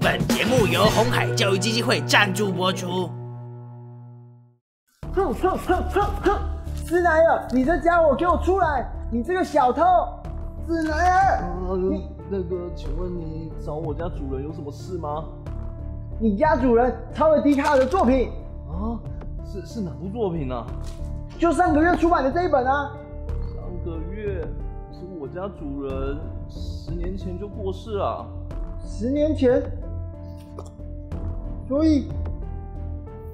本节目由红海教育基金会赞助播出。哼哼哼哼哼！斯奈尔，你这家伙给我出来！你这个小偷！斯奈尔，你那个，请问你找我家主人有什么事吗？你家主人抄了迪卡尔的作品啊？是是哪部作品呢？就上个月出版的这一本啊。上个月是我家主人十年前就过世了。十年前？所以，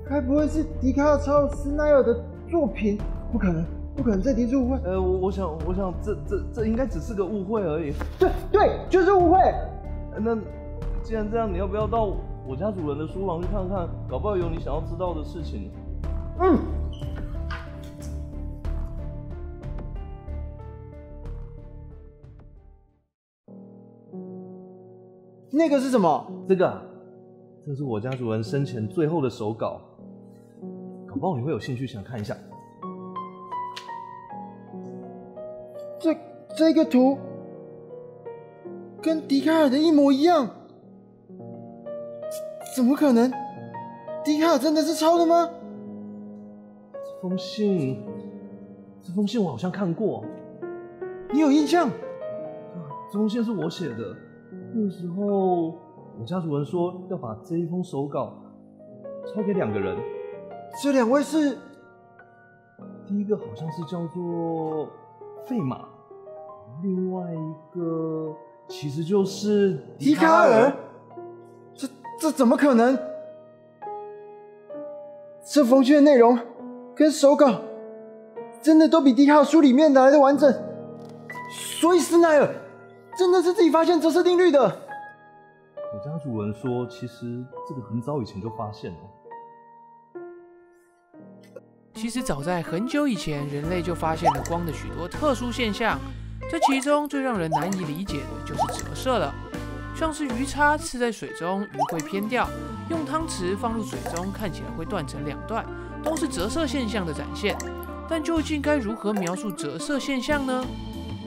该不会是迪卡尔抄斯奈尔的作品？不可能，不可能，这一定是误会。呃，我我想，我想，这这这应该只是个误会而已。对对，就是误会。那既然这样，你要不要到我家主人的书房去看看？搞不好有你想要知道的事情。嗯。那个是什么？这个。这是我家主人生前最后的手稿，搞不好你会有兴趣想看一下。这这个图跟笛卡尔的一模一样，怎么可能？笛卡尔真的是抄的吗？这封信，这封信我好像看过，你有印象？这封信是我写的，那时候。我家主人说要把这一封手稿抄给两个人，这两位是，第一个好像是叫做费马，另外一个其实就是笛卡尔。这这怎么可能？这封信的内容跟手稿真的都比迪卡尔书里面的来的完整，所以斯奈尔真的是自己发现折射定律的。我家主人说，其实这个很早以前就发现了。其实早在很久以前，人类就发现了光的许多特殊现象。这其中最让人难以理解的就是折射了，像是鱼叉刺在水中，鱼会偏掉；用汤匙放入水中，看起来会断成两段，都是折射现象的展现。但究竟该如何描述折射现象呢？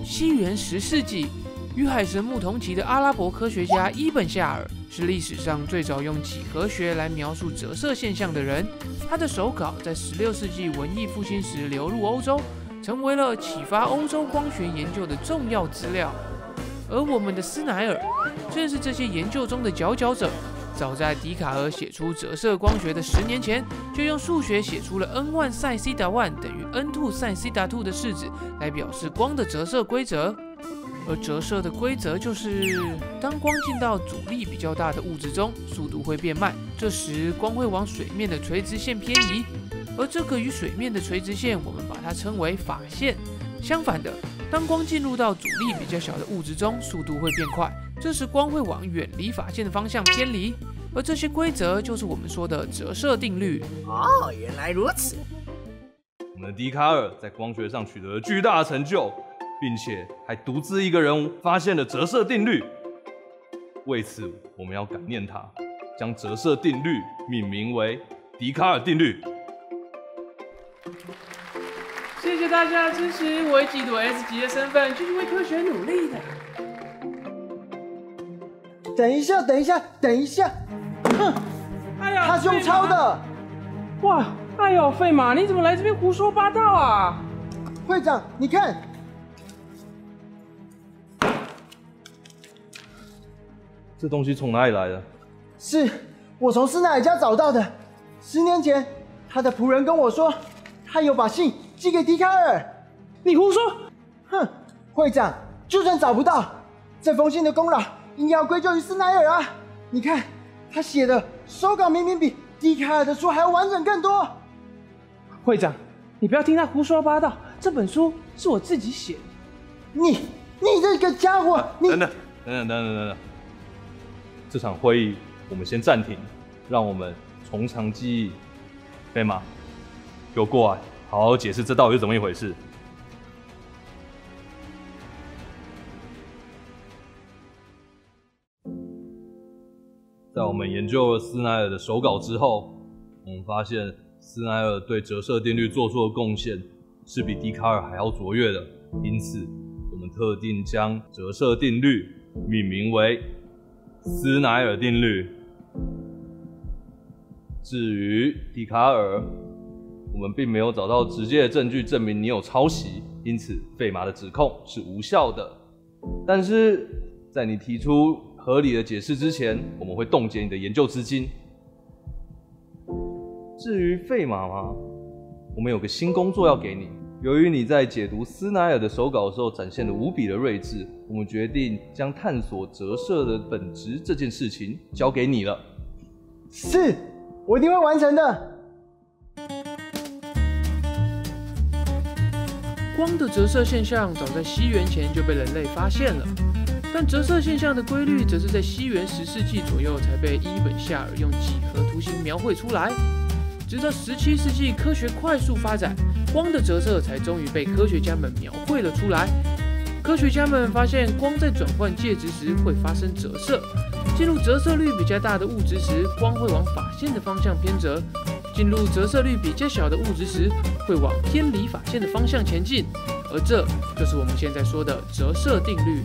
西元十世纪。与海神木同级的阿拉伯科学家伊本夏尔是历史上最早用几何学来描述折射现象的人。他的手稿在十六世纪文艺复兴时流入欧洲，成为了启发欧洲光学研究的重要资料。而我们的斯奈尔正是这些研究中的佼佼者。早在笛卡尔写出折射光学的十年前，就用数学写出了 n1 sin 西塔1等于 n2 sin 西塔2的式子来表示光的折射规则。而折射的规则就是，当光进到阻力比较大的物质中，速度会变慢，这时光会往水面的垂直线偏移，而这个与水面的垂直线，我们把它称为法线。相反的，当光进入到阻力比较小的物质中，速度会变快，这时光会往远离法线的方向偏离，而这些规则就是我们说的折射定律。哦，原来如此。我们的笛卡尔在光学上取得了巨大的成就。并且还独自一个人发现了折射定律，为此我们要感念他，将折射定律命名为笛卡尔定律。谢谢大家的支持，我会记住 S 级的身份，继续为科学努力的。等一下，等一下，等一下！哼，哎呀，他是用抄的！哇，哎呦，费马，你怎么来这边胡说八道啊？会长，你看。这东西从哪里来的？是我从斯奈尔家找到的。十年前，他的仆人跟我说，他有把信寄给笛卡尔。你胡说！哼，会长，就算找不到，这封信的功劳应该要归咎于斯奈尔啊！你看，他写的手稿明明比笛卡尔的书还要完整更多。会长，你不要听他胡说八道，这本书是我自己写的。你，你这个家伙！你等等，等等，等等，等等。这场会议我们先暂停，让我们从长计议。对吗，给我过来，好好解释这到底是怎么一回事。在我们研究了斯奈尔的手稿之后，我们发现斯奈尔对折射定律做出的贡献是比笛卡尔还要卓越的，因此我们特定将折射定律命名为斯奈尔定律。至于笛卡尔，我们并没有找到直接的证据证明你有抄袭，因此费马的指控是无效的。但是在你提出合理的解释之前，我们会冻结你的研究资金。至于费马吗，我们有个新工作要给你。由于你在解读斯奈尔的手稿的时候展现了无比的睿智，我们决定将探索折射的本质这件事情交给你了。是，我一定会完成的。光的折射现象早在西元前就被人类发现了，但折射现象的规律则是在西元十世纪左右才被伊本夏尔用几何图形描绘出来。直到十七世纪，科学快速发展，光的折射才终于被科学家们描绘了出来。科学家们发现，光在转换介质时会发生折射，进入折射率比较大的物质时，光会往法线的方向偏折。进入折射率比较小的物质时，会往偏离法线的方向前进，而这就是我们现在说的折射定律。